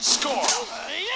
Score.